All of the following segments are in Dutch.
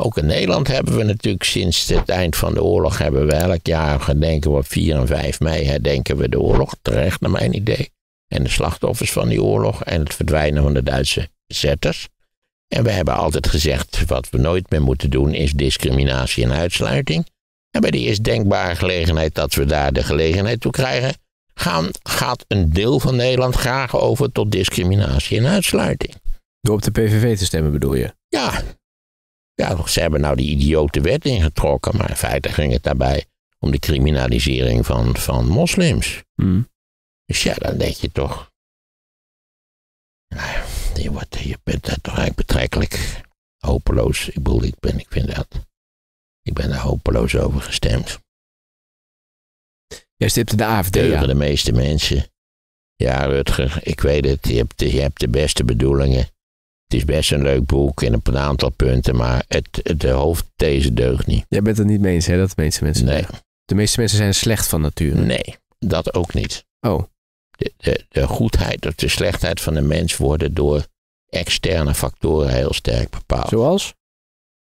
Ook in Nederland hebben we natuurlijk sinds het eind van de oorlog hebben we elk jaar gedenken we op 4 en 5 mei herdenken we de oorlog, terecht naar mijn idee. En de slachtoffers van die oorlog en het verdwijnen van de Duitse bezetters. En we hebben altijd gezegd, wat we nooit meer moeten doen is discriminatie en uitsluiting. En bij de eerst denkbare gelegenheid dat we daar de gelegenheid toe krijgen, gaan, gaat een deel van Nederland graag over tot discriminatie en uitsluiting. Door op de PVV te stemmen bedoel je? Ja. Ja, ze hebben nou die idiote wet ingetrokken, maar in feite ging het daarbij om de criminalisering van, van moslims. Hmm. Dus ja, dan denk je toch. Nou, ja, je, wordt, je bent daar toch eigenlijk betrekkelijk hopeloos. Ik bedoel, ik, ben, ik vind dat. Ik ben er hopeloos over gestemd. Jij stipte de AFD Deugen aan. de meeste mensen. Ja, Rutger, ik weet het. Je hebt, de- je hebt de beste bedoelingen. Het is best een leuk boek in een aantal punten, maar het, het, de hoofdthese deugt niet. Jij bent het niet mee eens, hè? Dat de meeste mensen. Nee, De meeste mensen zijn slecht van nature. nee, dat ook niet. Oh, De, de, de goedheid of de slechtheid van de mens worden door externe factoren heel sterk bepaald. zoals?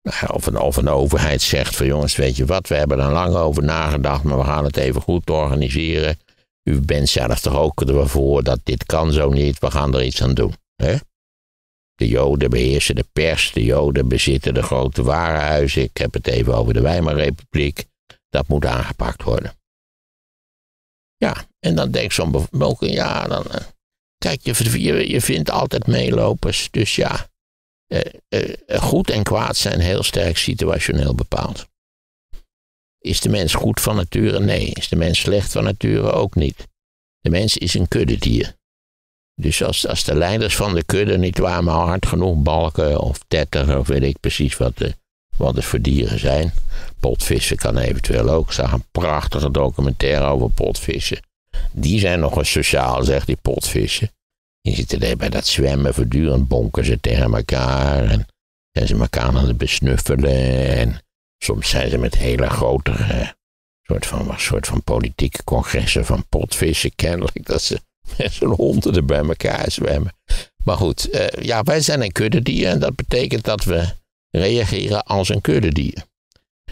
Nou, Of een, of een overheid zegt van jongens, weet je wat, we hebben er lang over nagedacht, maar we gaan het even goed organiseren. U bent zelf toch ook ervoor dat dit kan zo niet, we gaan er iets aan doen. Hè? De Joden beheersen de pers, de Joden bezitten de grote warenhuizen. Ik heb het even over de Weimarrepubliek. Dat moet aangepakt worden. Ja, en dan denkt zo'n bevolking, ja, dan. eh, kijk, je, je, je vindt altijd meelopers, dus ja. eh, eh, goed en kwaad zijn heel sterk situationeel bepaald. Is de mens goed van nature? Nee. Is de mens slecht van nature? Ook niet. De mens is een kuddedier. Dus als, als de leiders van de kudde niet waar maar hard genoeg balken of tetteren of weet ik precies wat, de, wat het voor dieren zijn. Potvissen kan eventueel ook. Ik zag een prachtige documentaire over potvissen. Die zijn nog eens sociaal, zegt die potvissen. Je ziet alleen bij dat zwemmen voortdurend bonken ze tegen elkaar. En zijn ze elkaar aan het besnuffelen. En soms zijn ze met hele grote eh, soort, van, soort van politieke congressen van potvissen. Kennelijk dat ze met zo'n honderden bij elkaar zwemmen. Maar goed, eh, ja, wij zijn een kuddedier. En dat betekent dat we reageren als een kuddedier.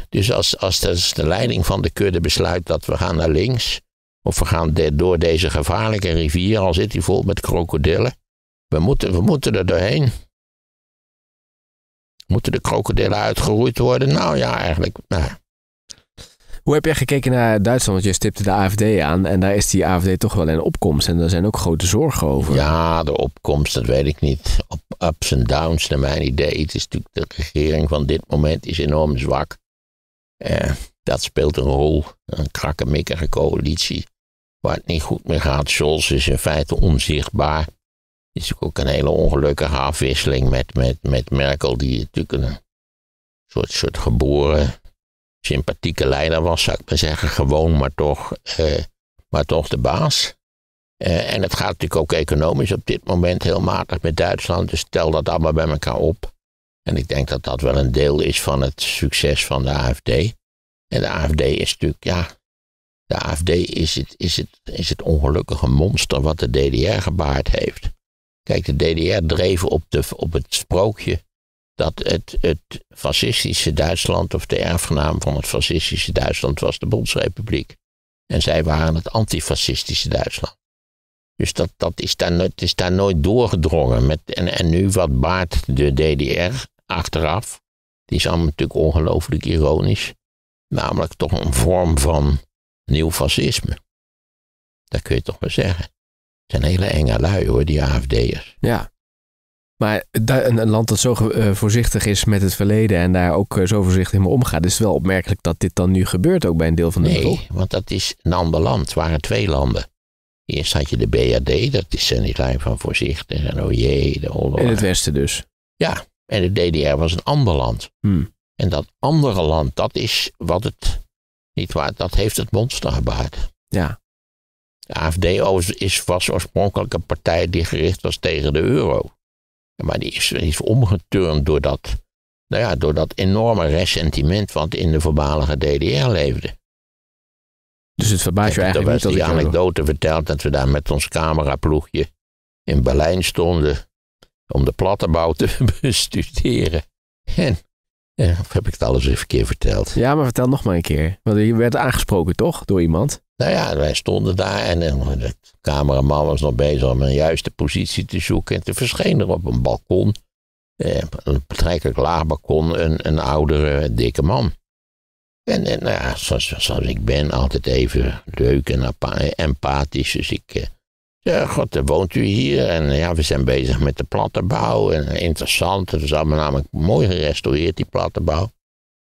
Dus als, als de, de leiding van de kudde besluit dat we gaan naar links. Of we gaan door deze gevaarlijke rivier, al zit die vol met krokodillen. We moeten, we moeten er doorheen. Moeten de krokodillen uitgeroeid worden? Nou ja, eigenlijk. Nou, Hoe heb jij gekeken naar Duitsland? Want je stipte de AFD aan en daar is die AFD toch wel in opkomst. En daar zijn ook grote zorgen over. ja, de opkomst, dat weet ik niet. Op ups en downs, naar mijn idee. Het is natuurlijk de regering van dit moment is enorm zwak. Eh, dat speelt een rol. Een krakkemikkige coalitie. Waar het niet goed mee gaat. Scholz is in feite onzichtbaar. Het is ook een hele ongelukkige afwisseling met, met, met Merkel, die natuurlijk een soort, soort geboren sympathieke leider was, zou ik maar zeggen. Gewoon, maar toch, eh, maar toch de baas. Eh, en het gaat natuurlijk ook economisch op dit moment heel matig met Duitsland. Dus tel dat allemaal bij elkaar op. En ik denk dat dat wel een deel is van het succes van de AFD. En de AFD is natuurlijk, ja, de AFD is het, is het, is het ongelukkige monster wat de DDR gebaard heeft. Kijk, de DDR dreef op, de, op het sprookje dat het, het fascistische Duitsland, of de erfgenaam van het fascistische Duitsland, was de Bondsrepubliek. En zij waren het antifascistische Duitsland. Dus dat, dat is, daar nooit, is daar nooit doorgedrongen. Met, en, en nu wat baart de DDR achteraf, die is allemaal natuurlijk ongelooflijk ironisch, namelijk toch een vorm van nieuw fascisme. Dat kun je toch wel zeggen. Het zijn hele enge lui hoor, die AFD'ers. Ja. Maar een, land dat zo eh, voorzichtig is met het verleden en daar ook eh, zo voorzichtig mee omgaat, is het wel opmerkelijk dat dit dan nu gebeurt ook bij een deel van de Nee, bevolking. want dat is een ander land. Het waren twee landen. Eerst had je de BRD, dat is een lijn van voorzichtig en oh jee, de oorlog. In het westen dus. Ja, en de DDR was een ander land. Hmm. En dat andere land, dat is wat het, niet waar, dat heeft het monster gebaard. Ja. De AFD was oorspronkelijk een partij die gericht was tegen de euro. Maar die is, is omgeturnd door dat, nou ja, door dat enorme ressentiment wat in de voormalige DDR leefde. Dus het verbaast je eigenlijk niet dat die anekdote verteld dat we daar met ons cameraploegje in Berlijn stonden om de plattenbouw te bestuderen. En Eh, of heb ik het alles even een keer verteld? Ja, maar vertel nog maar een keer. Want je werd aangesproken, toch? Door iemand? Nou ja, wij stonden daar en eh, de cameraman was nog bezig om een juiste positie te zoeken. En toen verscheen er op een balkon, eh, een betrekkelijk laag balkon, een, een oudere, dikke man. En, en nou ja, zoals, zoals ik ben, altijd even leuk en empathisch. Dus ik zei, god, dan woont u hier? En ja, we zijn bezig met de plattenbouw. En interessant, het is allemaal namelijk mooi gerestaureerd, die plattenbouw.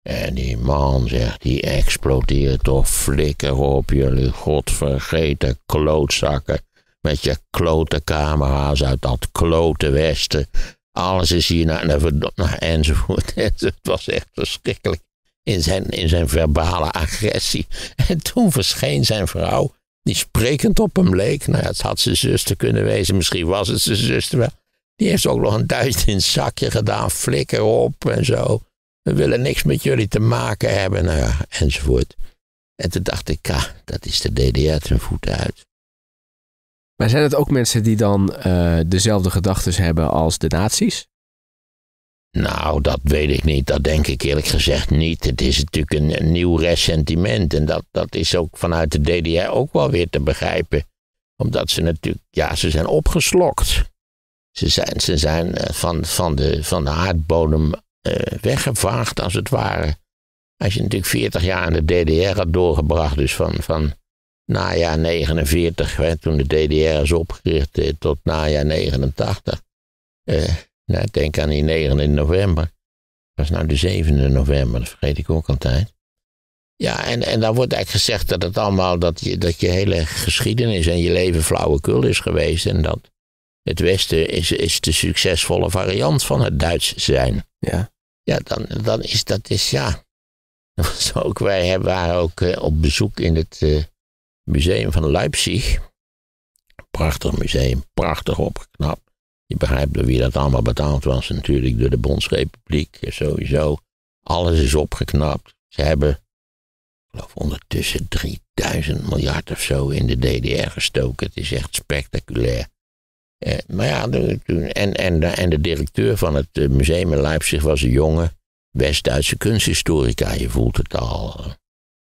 En die man zegt, die explodeert toch flikker op jullie godvergeten klootzakken. Met je klote camera's uit dat klote westen. Alles is hier naar, naar enzovoort. Het was echt verschrikkelijk in zijn, in zijn verbale agressie. En toen verscheen zijn vrouw, die sprekend op hem leek. Nou het had zijn zuster kunnen wezen, misschien was het zijn zuster wel. Die heeft ook nog een duizend in het zakje gedaan, flikker op en zo. We willen niks met jullie te maken hebben, nou ja, enzovoort. En toen dacht ik, ja, dat is de DDR ten voeten uit. Maar zijn het ook mensen die dan eh, dezelfde gedachten hebben als de nazi's? Nou, dat weet ik niet. Dat denk ik eerlijk gezegd niet. Het is natuurlijk een, nieuw ressentiment. En dat, dat is ook vanuit de DDR ook wel weer te begrijpen. Omdat ze natuurlijk, ja, ze zijn opgeslokt. Ze zijn, ze zijn eh, van, van, de, van de aardbodem eh, weggevaagd, als het ware. Als je natuurlijk 40 jaar in de DDR had doorgebracht, dus van, van najaar 49, hè, toen de DDR is opgericht, eh, tot najaar 89. Eh, nou, denk aan die 9 november. Dat was nou de 7e november, dat vergeet ik ook altijd. Ja, en, en daar wordt eigenlijk gezegd dat het allemaal, dat je, dat je hele geschiedenis en je leven flauwekul is geweest. En dat het Westen is, is de succesvolle variant van het Duits zijn. Ja. Ja, dan, dan is dat is, ja. Ook, wij hebben- waren ook eh, op bezoek in het eh, museum van Leipzig. Prachtig museum, prachtig opgeknapt. Je begrijpt door wie dat allemaal betaald was, natuurlijk door de Bondsrepubliek, sowieso. Alles is opgeknapt. Ze hebben, ik geloof ondertussen 3000 miljard of zo in de DDR gestoken. Het is echt spectaculair. Eh, maar ja, toen- en, en, de, en de directeur van het eh, museum in Leipzig was een jonge West-Duitse kunsthistorica. Je voelt het al.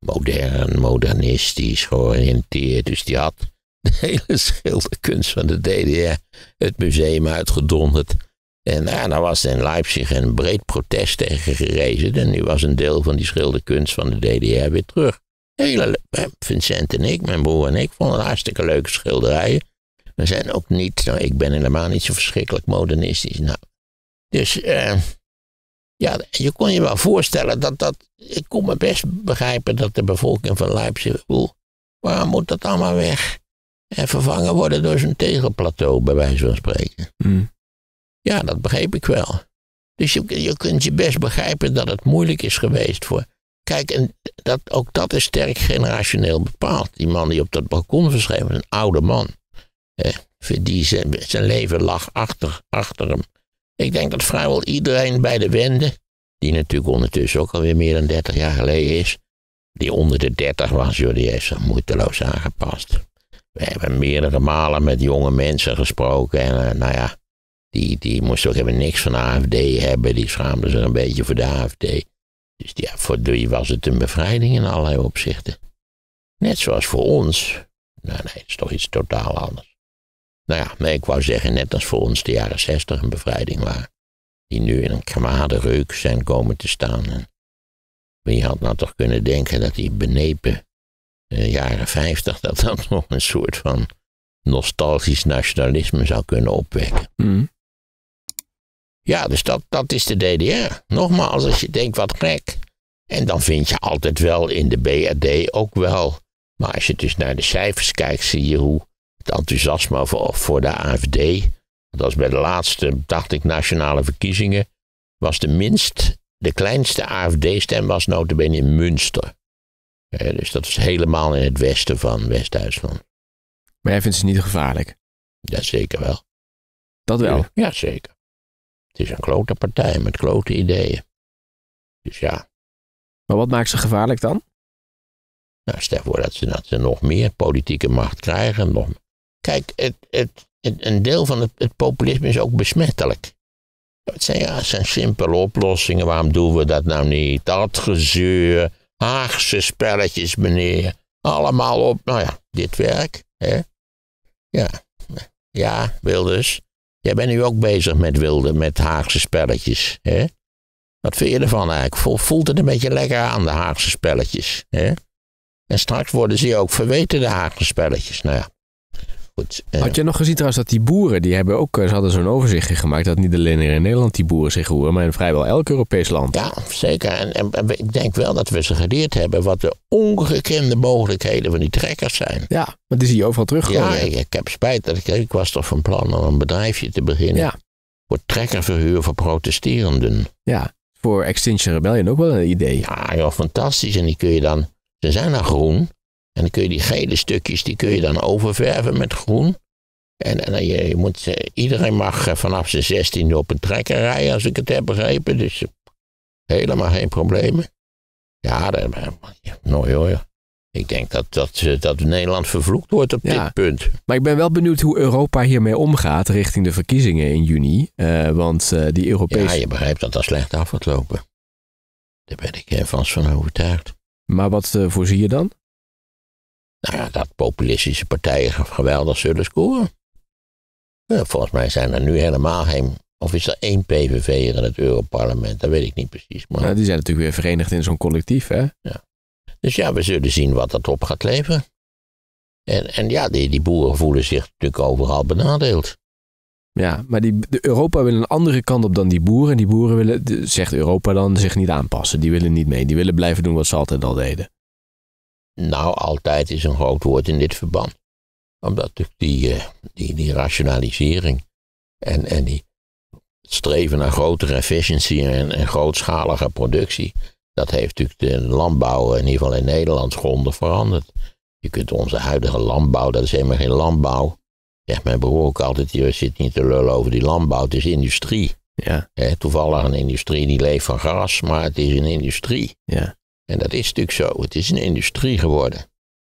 Modern, modernistisch, georiënteerd. Dus die had de hele schilderkunst van de DDR het museum uitgedonderd. En nou ja, daar was in Leipzig een breed protest tegen gerezen. En nu was een deel van die schilderkunst van de DDR weer terug. Hele, le- Vincent en ik, mijn broer en ik, vonden hartstikke leuke schilderijen. We zijn ook niet, nou, ik ben helemaal niet zo verschrikkelijk modernistisch. Nou, dus eh, ja, je kon je wel voorstellen dat dat. Ik kon me best begrijpen dat de bevolking van Leipzig. Waarom moet dat allemaal weg? En vervangen worden door zo'n tegelplateau, bij wijze van spreken. Hm. Ja, dat begreep ik wel. Dus je, je kunt je best begrijpen dat het moeilijk is geweest voor. Kijk, en dat, ook dat is sterk generationeel bepaald. Die man die op dat balkon verscheen was een oude man. Eh, die zijn, zijn leven lag achter, achter hem. Ik denk dat vrijwel iedereen bij de Wende, die natuurlijk ondertussen ook alweer meer dan 30 jaar geleden is, die onder de 30 was, joh, die heeft zich moeiteloos aangepast. We hebben meerdere malen met jonge mensen gesproken en eh, nou ja, die, die moesten ook helemaal niks van de AFD hebben, die schaamden zich een beetje voor de AFD. Dus ja, voor die was het een bevrijding in allerlei opzichten. Net zoals voor ons. Nou nee, het is toch iets totaal anders. Nou ja, nee, ik wou zeggen, net als voor ons de jaren zestig een bevrijding waren. Die nu in een kwade reuk zijn komen te staan. En wie had nou toch kunnen denken dat die benepen eh, jaren vijftig, dat dat nog een soort van nostalgisch nationalisme zou kunnen opwekken. Hm. Ja, dus dat, dat is de DDR. Nogmaals, als je denkt wat gek. En dan vind je altijd wel in de BRD ook wel. Maar als je dus naar de cijfers kijkt, zie je hoe het enthousiasme voor, voor de AFD. Dat was bij de laatste, dacht ik, nationale verkiezingen. Was de minst, de kleinste AFD-stem was notabene in Münster. Eh, dus dat is helemaal in het westen van West-Duitsland. Maar jij vindt ze niet gevaarlijk? Ja, zeker wel. Dat wel. Ja, zeker. Het is een klote partij met klote ideeën. Dus ja, Maar wat maakt ze gevaarlijk dan? nou, stel voor dat ze, dat ze nog meer politieke macht krijgen. Nog... Kijk, het, het, het- een deel van het, het populisme is ook besmettelijk. Het zijn, ja, het zijn simpele oplossingen. Waarom doen we dat nou niet? Dat gezeur. Haagse spelletjes, meneer. Allemaal op. Nou ja, dit werk. Hè? Ja. Ja, Wilders. Jij bent nu ook bezig met wilde, met Haagse spelletjes. Hè? Wat vind je ervan eigenlijk? Voelt het een beetje lekker aan, de Haagse spelletjes? Hè? En straks worden ze ook verweten, de Haagse spelletjes. Nou ja, goed. Eh. Had je nog gezien trouwens dat die boeren, die hebben ook, eh, ze hadden zo'n overzichtje gemaakt dat niet alleen in Nederland die boeren zich roeren, maar in vrijwel elk Europees land. Ja, zeker. En, en, ik denk wel dat we ze geleerd hebben wat de ongekende mogelijkheden van die trekkers zijn. Ja, maar die zie je overal terug. Ja, ik, ik, heb spijt dat ik, ik was toch van plan om een bedrijfje te beginnen. Ja. Voor trekkerverhuur voor protesterenden. Ja, voor Extinction Rebellion ook wel een idee. Ja, joh, fantastisch. En die kun je dan, ze zijn dan groen. En dan kun je die gele stukjes, die kun je dan oververven met groen. En, en je, je, moet, eh, iedereen mag eh, vanaf zijn zestiende op een trekker rijden, als ik het heb begrepen. Dus eh, helemaal geen problemen. Ja, dat, nou hoor. Ik denk dat, dat, dat Nederland vervloekt wordt op dit punt. Maar ik ben wel benieuwd hoe Europa hiermee omgaat richting de verkiezingen in juni. want die Europese... Ja, je begrijpt dat dat slecht af gaat lopen. Daar ben ik vast van overtuigd. Maar wat voorzie je dan? Nou ja, dat populistische partijen geweldig zullen scoren. volgens mij zijn er nu helemaal geen. Of is er één PVV in het Europarlement? Dat weet ik niet precies. Maar... Nou, die zijn natuurlijk weer verenigd in zo'n collectief, hè? Ja. Dus ja, we zullen zien wat dat op gaat leveren. En, en ja, die, die boeren voelen zich natuurlijk overal benadeeld. Ja, maar die, de Europa wil een andere kant op dan die boeren. En die boeren willen, zegt Europa dan, zich niet aanpassen. Die willen niet mee. Die willen blijven doen wat ze altijd al deden. Nou, altijd is een groot woord in dit verband. Omdat die, eh, die, die rationalisering en, en die streven naar grotere efficiëntie en, en grootschalige productie, dat heeft natuurlijk de landbouw, in ieder geval in Nederland, grondig veranderd. Je kunt onze huidige landbouw, dat is helemaal geen landbouw. Zegt mijn broer ook altijd, je zit niet te lullen over die landbouw, het is industrie. Ja. toevallig een industrie die leeft van gras, maar het is een industrie. Ja. En dat is natuurlijk zo. Het is een industrie geworden.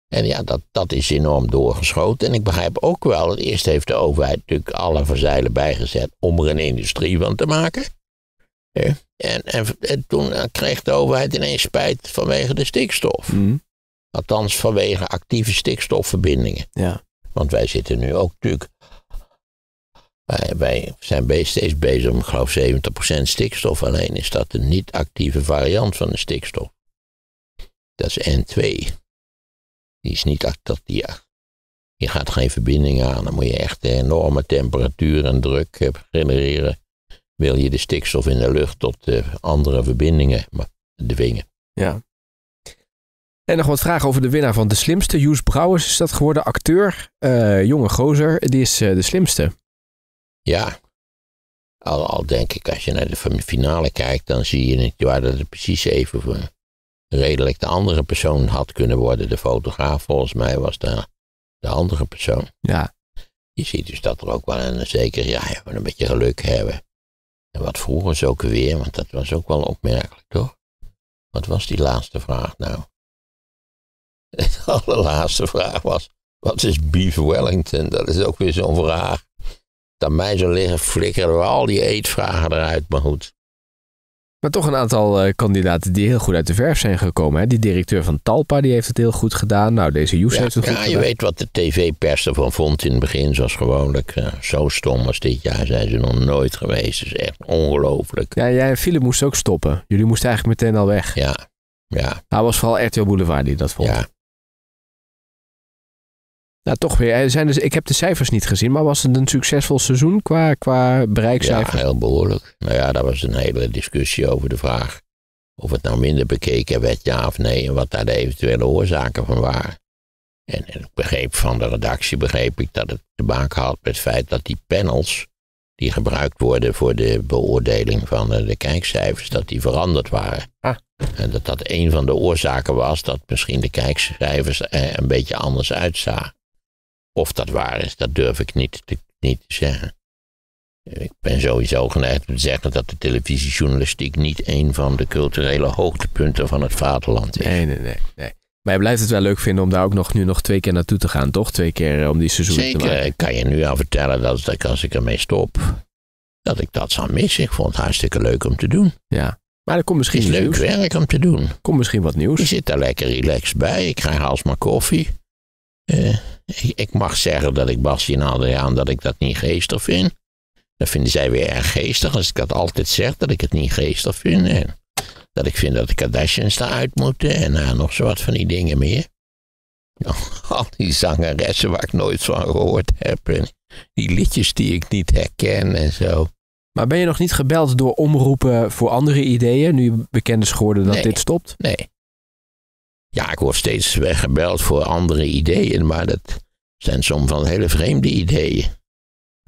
En ja, dat, dat is enorm doorgeschoten. En ik begrijp ook wel, dat eerst heeft de overheid natuurlijk alle verzeilen bijgezet om er een industrie van te maken. En, en, toen eh, kreeg de overheid ineens spijt vanwege de stikstof. Mhm. Althans, vanwege actieve stikstofverbindingen. Ja. Want wij zitten nu ook natuurlijk. Wij, zijn steeds bezig om, ik geloof, 70% stikstof. Alleen is dat een niet-actieve variant van de stikstof. Dat is N2. Die is niet actief. Je gaat geen verbinding aan. Dan moet je echt enorme temperatuur en druk eh, genereren. Wil je de stikstof in de lucht tot andere verbindingen dwingen. Ja. En nog wat vragen over de winnaar van de slimste. Joes Brouwers is dat geworden. Acteur, uh, jonge gozer. Die is uh, de slimste. Ja. Al, al denk ik, als je naar de finale kijkt, dan zie je waar dat het precies even redelijk de andere persoon had kunnen worden. De fotograaf volgens mij was de, de andere persoon. Ja. Je ziet dus dat er ook wel een zeker, ja, een beetje geluk hebben. En wat vroeger zo ook weer, want dat was ook wel opmerkelijk, toch? Wat was die laatste vraag nou? De allerlaatste vraag was, wat is Beef Wellington? Dat is ook weer zo'n vraag. Dat mij zo liggen flikkeren we al die eetvragen eruit, maar goed. Maar toch een aantal uh, kandidaten die heel goed uit de verf zijn gekomen. Hè? Die directeur van Talpa die heeft het heel goed gedaan. Nou, deze Joes heeft het goed gedaan. Ja, je weet wat de tv-pers ervan vond in het begin. Zoals gewoonlijk. Uh, zo stom als dit jaar zijn ze nog nooit geweest. Dat is echt ongelooflijk. Ja, jij en Philip moesten ook stoppen. Jullie moesten eigenlijk meteen al weg. Ja, ja. Nou, was vooral RTL Boulevard die dat vond. Ja, nou, toch weer. Zijn dus, ik heb de cijfers niet gezien, maar was het een succesvol seizoen qua, qua bereikcijfers? Ja, heel behoorlijk. Nou ja, daar was een hele discussie over de vraag of het nou minder bekeken werd, ja of nee, en wat daar de eventuele oorzaken van waren. En, en ik begreep van de redactie, begreep ik dat het te maken had met het feit dat die panels die gebruikt worden voor de beoordeling van de, de kijkcijfers, dat die veranderd waren. Ah. En dat dat een van de oorzaken was dat misschien de kijkcijfers er een beetje anders uitzagen. Of dat waar is, dat durf ik niet te, niet te zeggen. Ik ben sowieso geneigd om te zeggen dat de televisiejournalistiek niet een van de culturele hoogtepunten van het vaderland is. Nee, nee, nee. nee. Maar je blijft het wel leuk vinden om daar ook nog, nu nog twee keer naartoe te gaan, toch? Twee keer eh, om die seizoen te maken. Zeker, ik kan je nu al vertellen dat als ik ermee stop, dat ik dat zou missen. Ik vond het hartstikke leuk om te doen. Ja. Maar er komt misschien is leuk nieuws. werk om te doen. Komt misschien wat Je nieuws. zit daar lekker relaxed bij. Ik krijg alsmaar koffie. Eh, ik, ik mag zeggen dat ik Basje en Adriaan dat ik dat niet geestig vind. Dat vinden zij weer erg geestig. Als ik dat altijd zeg, dat ik het niet geestig vind. En dat ik vind dat de Kardashians eruit moeten. En nou, nog zo wat van die dingen meer. Nou, al die zangeressen waar ik nooit van gehoord heb. En die liedjes die ik niet herken en zo. Maar ben je nog niet gebeld door omroepen voor andere ideeën, nu bekend is geworden dat Nee. dit stopt? Nee. Ja, ik word steeds gebeld voor andere ideeën, maar dat zijn soms van hele vreemde ideeën.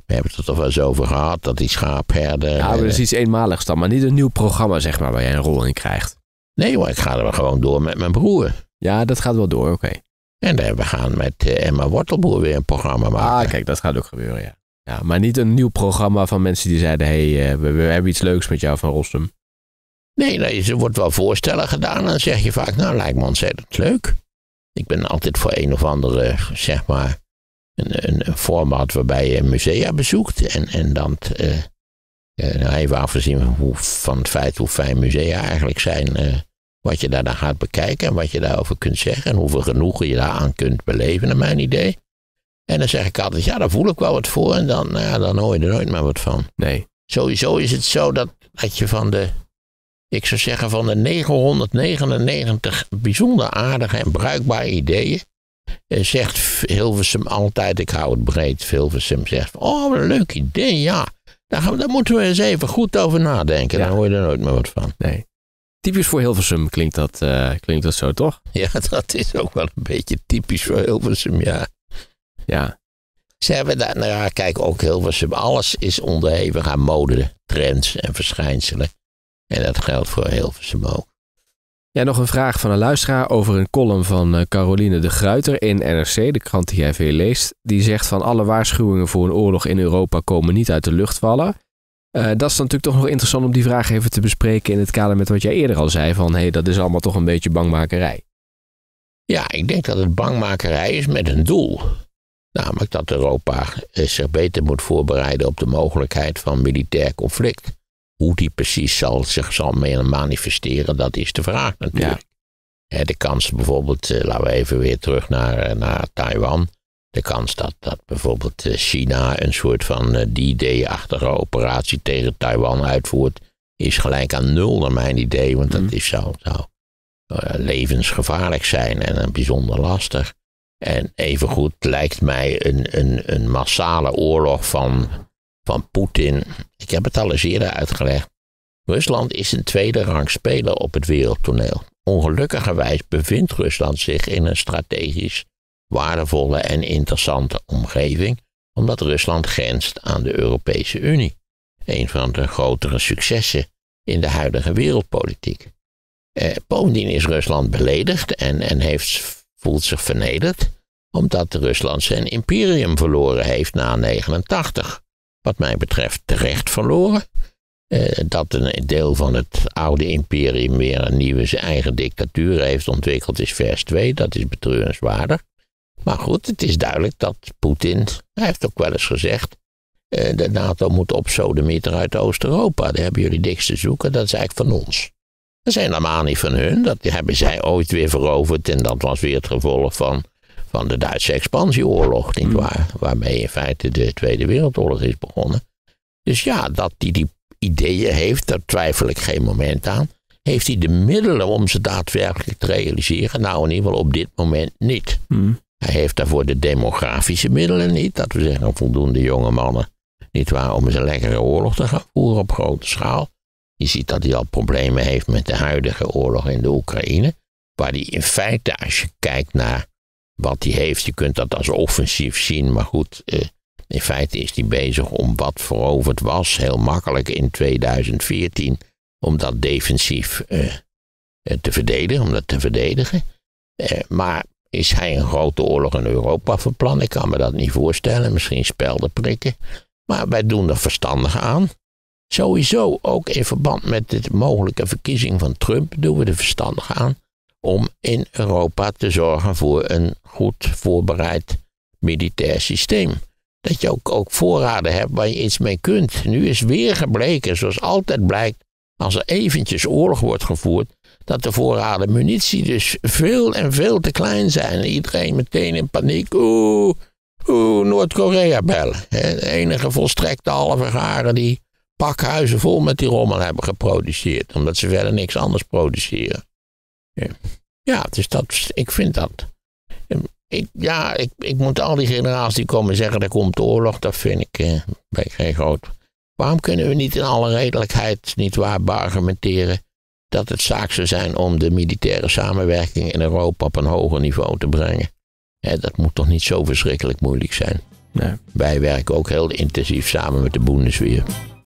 We hebben het er toch wel eens over gehad, dat die schaapherder... Ja, maar dat is eh, iets eenmaligs dan, maar niet een nieuw programma, zeg maar, waar jij een rol in krijgt. Nee hoor, ik ga er wel gewoon door met mijn broer. Ja, dat gaat wel door, oké. En eh, we gaan met eh, Emma Wortelboer weer een programma maken. Ah, kijk, dat gaat ook gebeuren, ja. Ja, maar niet een nieuw programma van mensen die zeiden, hé, hey, we, we hebben iets leuks met jou van Rossum. Nee, nee, er wordt wel voorstellen gedaan. En dan zeg je vaak, nou, lijkt me ontzettend leuk. Ik ben altijd voor een of andere, zeg maar, een, een, format waarbij je musea bezoekt. En, en dan eh, nou, even afgezien hoe, van het feit hoe fijn musea eigenlijk zijn. eh, wat je daar dan gaat bekijken en wat je daarover kunt zeggen. En hoeveel genoegen je daaraan kunt beleven, naar mijn idee. En dan zeg ik altijd, ja, daar voel ik wel wat voor. En dan, nou ja, dan hoor je er nooit meer wat van. Nee. Sowieso is het zo dat, dat je van de, ik zou zeggen van de 999 bijzonder aardige en bruikbare ideeën, eh, zegt Hilversum altijd, ik hou het breed, Hilversum zegt, oh wat een leuk idee, ja, daar, gaan we, daar moeten we eens even goed over nadenken, Ja. dan hoor je er nooit meer wat van. Nee. Typisch voor Hilversum klinkt dat, eh, klinkt dat zo, toch? Ja, dat is ook wel een beetje typisch voor Hilversum, ja. Ja. Ze hebben daar, nou ja, kijk, ook Hilversum, alles is onderhevig aan mode, trends en verschijnselen. En dat geldt voor Hilversum ook. Ja, nog een vraag van een luisteraar over een column van eh, Caroline de Gruiter in NRC, de krant die jij veel leest. Die zegt van alle waarschuwingen voor een oorlog in Europa komen niet uit de lucht vallen. Eh, dat is dan natuurlijk toch nog interessant om die vraag even te bespreken in het kader met wat jij eerder al zei van hé, hey, dat is allemaal toch een beetje bangmakerij. Ja, ik denk dat het bangmakerij is met een doel. Namelijk dat Europa eh, zich beter moet voorbereiden op de mogelijkheid van militair conflict. Hoe die precies zal, zich zal manifesteren, dat is de vraag natuurlijk. Hè, De kans bijvoorbeeld, eh, laten we even weer terug naar, eh, naar Taiwan. De kans dat, dat bijvoorbeeld eh, China een soort van D-Day-achtige operatie tegen Taiwan uitvoert, is gelijk aan nul naar mijn idee, want Mhm. dat is zo, zou eh, levensgevaarlijk zijn en bijzonder lastig. En evengoed lijkt mij een, een, een massale oorlog van, van Poetin. Ik heb het al eens eerder uitgelegd. Rusland is een tweede rang speler op het wereldtoneel. Ongelukkigerwijs bevindt Rusland zich in een strategisch waardevolle en interessante omgeving, omdat Rusland grenst aan de Europese Unie. Een van de grotere successen in de huidige wereldpolitiek. Eh, bovendien is Rusland beledigd en, en heeft, voelt zich vernederd, omdat Rusland zijn imperium verloren heeft na 89. Wat mij betreft terecht verloren. Eh, dat een deel van het oude imperium weer een nieuwe eigen dictatuur heeft ontwikkeld, is vers 2. Dat is betreurenswaardig. Maar goed, het is duidelijk dat Poetin, hij heeft ook wel eens gezegd, eh, de NATO moet opsodemieten uit Oost-Europa. Daar hebben jullie niks te zoeken, dat is eigenlijk van ons. Dat zijn helemaal niet van hun, dat hebben zij ooit weer veroverd en dat was weer het gevolg van, van de Duitse expansieoorlog, nietwaar? Waarmee in feite de Tweede Wereldoorlog is begonnen. Dus ja, dat hij die ideeën heeft, daar twijfel ik geen moment aan. Heeft hij de middelen om ze daadwerkelijk te realiseren? Nou, in ieder geval op dit moment niet. Hm. Hij heeft daarvoor de demografische middelen niet. Dat we zeggen, voldoende jonge mannen. Niet waar, om eens een lekkere oorlog te gaan voeren op grote schaal. Je ziet dat hij al problemen heeft met de huidige oorlog in de Oekraïne. Waar hij in feite, als je kijkt naar wat hij heeft, je kunt dat als offensief zien. Maar goed, eh, in feite is hij bezig om wat veroverd was, heel makkelijk in 2014, om dat defensief eh, eh, te verdedigen, om dat te verdedigen. Maar is hij een grote oorlog in Europa van plan? Ik kan me dat niet voorstellen. Misschien spelden prikken. Maar wij doen er verstandig aan. Sowieso ook in verband met de mogelijke verkiezing van Trump doen we er verstandig aan om in Europa te zorgen voor een goed voorbereid militair systeem. dat je ook, ook voorraden hebt waar je iets mee kunt. Nu is weer gebleken, zoals altijd blijkt, als er eventjes oorlog wordt gevoerd, dat de voorraden munitie dus veel en veel te klein zijn. En iedereen meteen in paniek. Oeh, oeh, Noord-Korea bellen. De enige volstrekte halve garen die pakhuizen vol met die rommel hebben geproduceerd. Omdat ze verder niks anders produceren. Ja, dus dat, ik vind dat. Ik, ja, ik, ik moet al die generaals die komen zeggen er komt oorlog, dat vind ik, eh, ben ik geen groot. Waarom kunnen we niet in alle redelijkheid niet waar argumenteren dat het zaak zou zijn om de militaire samenwerking in Europa op een hoger niveau te brengen? dat moet toch niet zo verschrikkelijk moeilijk zijn. Nee. Wij werken ook heel intensief samen met de Bundeswehr.